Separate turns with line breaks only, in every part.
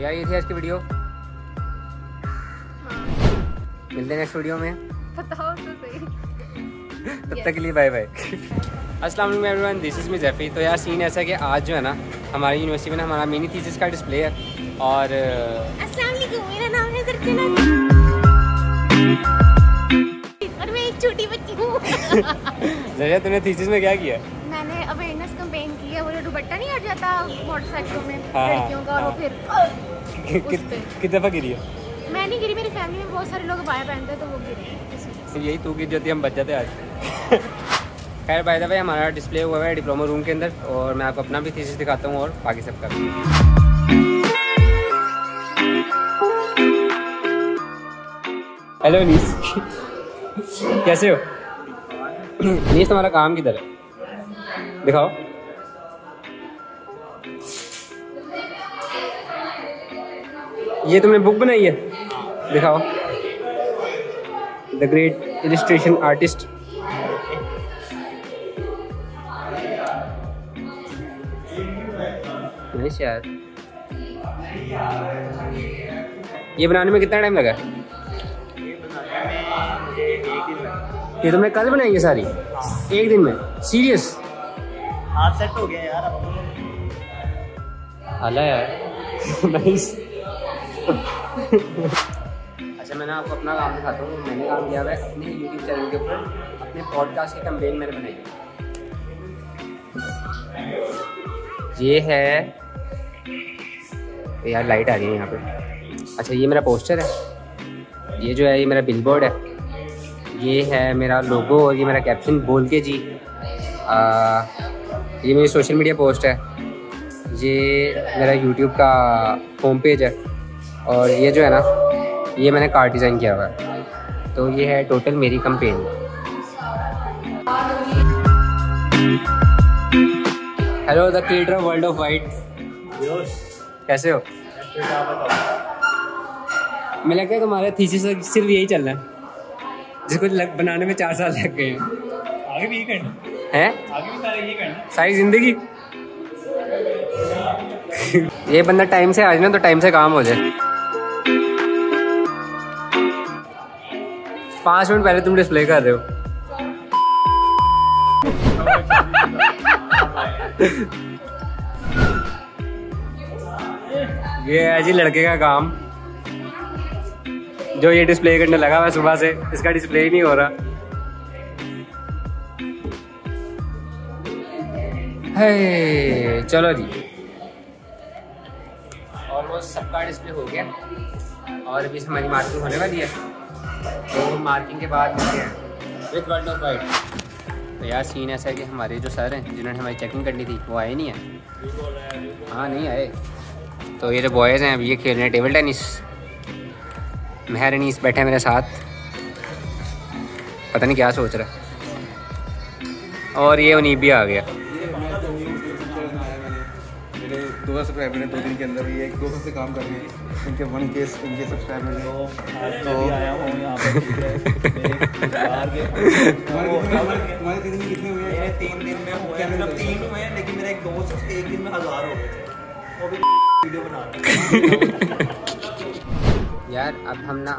तो यार ये थी आज की वीडियो
हाँ
मिलते हैं नेक्स्ट वीडियो में।
बताओ तो सही।
तब तक के लिए बाय बाय अस्सलाम वालेकुम everyone this is me Jaffy तो यार सीन ऐसा है कि आज जो है ना हमारी यूनिवर्सिटी में ना हमारा मिनी थीसिस का डिस्प्ले है और
अस्सलाम वालेकुम मेरा नाम है और मैं एक छोटी बच्ची हूँ।
ज़रिया तूने थीसिस में क्या किया?
मैंने अवेयरनेस कैंपेन दुपट्टा नहीं आ जाता मोटरसाइकिलों में
हाँ,
लड़कियों का और वो
हाँ।
फिर।
कितने दफ़ा गिरी है?
मैं नहीं गिरी मेरी फैमिली में बहुत सारे लोग बाया पहनते हैं तो वो गिरी।
सिर्फ़ यही तू गिर जाती हम बच जाते आज। खैर बाय द वे हमारा डिस्प्ले हुआ है डिप्लोमा रूम के अंदर और मैं आपको अपना भी थीसिस दिखाता हूँ और बाकी सबका भी। हेलो नीस कैसे हो? नीस तुम्हारा काम किधर है? दिखाओ। ये तुमने बुक बनाई है? दिखाओ। द ग्रेट इलिस्ट्रेशन आर्टिस्ट यार। ये बनाने में कितना टाइम लगा? ये तुमने कल बनाई है सारी। एक दिन में। सीरियस
हाथ सेट हो गया यार अब
यार। नाइस अच्छा मैं ना आपको अपना काम दिखाता हूँ। मैंने काम किया है अपने यूट्यूब चैनल के ऊपर। अपने पॉडकास्ट की कैंपेन मैंने बनाई ये है यार लाइट आ रही है यहाँ पे। अच्छा ये मेरा पोस्टर है। ये जो है ये मेरा बिलबोर्ड है। ये है मेरा लोगो और ये मेरा कैप्शन बोल के जी। आ, ये मेरी सोशल मीडिया पोस्ट है। ये मेरा यूट्यूब का होम पेज है। और ये जो है ना ये मैंने कार्ड डिज़ाइन किया हुआ है। तो ये है टोटल मेरी campaign. Hello the creator of world of white कैसे हो? मैं लगता है तुम्हारा थीसिस सिर्फ़ यही चल रहा है। जिसको लग, बनाने में चार साल लग गए हैं।
आगे भी ये करना
हैं?
आगे भी सारे ये करना
सारी ज़िंदगी? ये बंदा टाइम से आ जाए ना तो टाइम से काम हो जाए। पाँच मिनट पहले तुम डिस्प्ले कर रहे हो। ये है जी लड़के का काम। जो ये डिस्प्ले करने लगा हुआ सुबह से, इसका डिस्प्ले ही नहीं हो रहा। है चलो जी। ऑलमोस्ट सबका डिस्प्ले हो गया। और अभी हमारी मार्किंग होने वाली है। तो मार्किंग के बाद विथ वर्ल्ड ऑफ़ वाइट तो यार सीन ऐसा है कि हमारे जो सर हैं, जिन्होंने हमारी चेकिंग करनी थी, वो आए नहीं हैं। हाँ नहीं आए। तो ये जो बॉयज़ हैं, अब ये खेल रहे हैं टेबल टेनिस मेहर अनीस बैठे मेरे साथ। पता नहीं क्या सोच रहा और ये उनीब भी आ गया।
दो हज़ार सब्सक्राइबर हैं दो दिन के अंदर ये एक दो सौ काम कर रहे हैं। इनके वन के इनके सब्सक्राइबर हैं।
आया यहाँ के
तुम्हारे तुम्हारे तीन दिन कितने हुए
मेरे तीन दिन में हुए हैं। तीन हुए हैं लेकिन मेरा एक दोस्त एक दिन में हज़ार हो गए। वो भी वीडियो बना
यार अब हम ना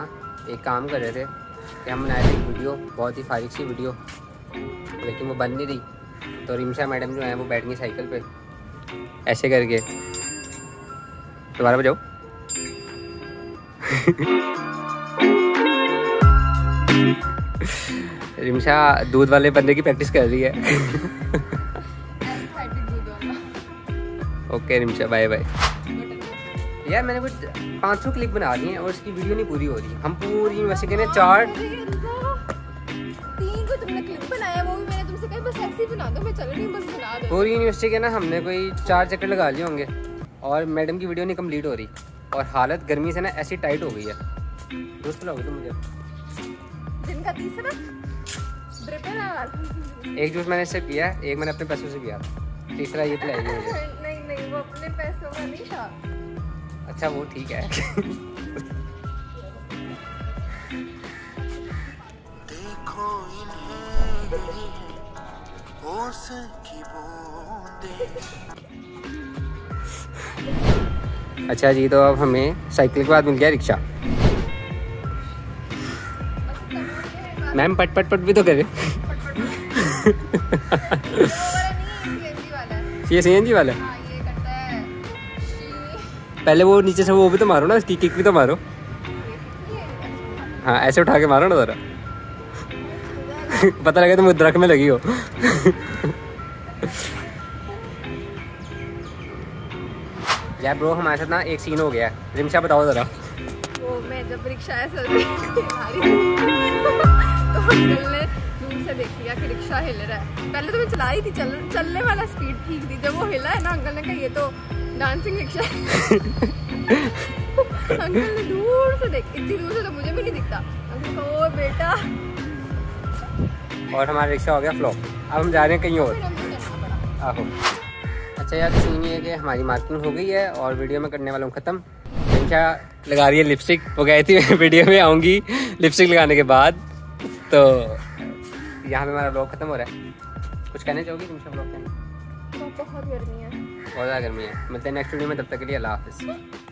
एक काम कर रहे थे कि हम बनाए थे वीडियो बहुत ही फारिग सी वीडियो लेकिन वो बन नहीं रही। तो रिमशा मैडम जो है वो बैठ गई साइकिल पे। ऐसे करके। दोबारा बजाओ। रिमशा दूध वाले बंदे की प्रैक्टिस कर रही है। ओके रिमशा बाय बाय यार, मैंने कुछ पाँच सौ क्लिप बना ली हैं और उसकी वीडियो नहीं पूरी हो रही। हम पूरी यूनिवर्सिटी ने चार
तीन को तुमने क्लिप बनाया, वो भी मैंने तुमसे बस ऐसे ही बना दो मैं चल रही हूँ बस बना दो।
पूरी यूनिवर्सिटी के ना हमने कोई चार चक्कर लगा लिए होंगे और मैडम की वीडियो नहीं कंप्लीट हो रही। और हालत गर्मी से ना ऐसी टाइट हो गई है। दोस्त लाओगे तुम मुझे?
दिन का तीसरा ड्रिप
एक जूस मैंने इससे पिया एक मैंने अपने पैसों से पिया। तीसरा ये पिलाएगी मुझे।
नहीं नहीं वो अपने पैसों का नहीं था।
अच्छा वो ठीक है।
देखो इन्हें। होश की बूंदें
अच्छा जी तो अब हमें साइकिल के बाद मिल गया रिक्शा। मैम पट पट पट भी तो करे। ये सी एन जी वाला है? पहले वो नीचे से वो भी तो मारो ना इसकी किक भी तो मारो। हाँ? ऐसे उठा के मारो ना ज़रा पता लगे तुम दरख्त में लगी हो। यार ब्रो हमारे साथ ना एक सीन हो गया है। रिमशा बताओ ज़रा।
वो मैं जब रिक्शा ऐसे तो अंकल ने देख लिया कि रिक्शा हिल रहा है। पहले तो मैं चला रही थी, चल, चलने वाला स्पीड ठीक थी। जब वो हिला है ना, अंकल ने कहा, ये तो डांसिंग रिक्शा है। अंकल ने दूर से देख, इतनी दूर से तो मुझे भी नहीं दिखता। अंकल ओ बेटा।
और हमारा रिक्शा हो गया फ्लॉप अब हम जा रहे हैं कहीं और। आहो। अच्छा यार सीन ये है कि हमारी मार्किंग हो गई है और वीडियो में करने वाला हूँ ख़त्म। रिमशा लगा रही है लिपस्टिक वो गई थी वीडियो में आऊँगी लिपस्टिक लगाने के बाद। तो यहाँ पे हमारा ब्लॉग ख़त्म हो रहा है। कुछ कहना चाहोगी रिमशा ब्लॉग के
तो बहुत गर्मी है।
बहुत ज़्यादा गर्मी है। मिलते हैं नेक्स्ट वीडियो में तब तक के लिए अल्लाह हाफिज़।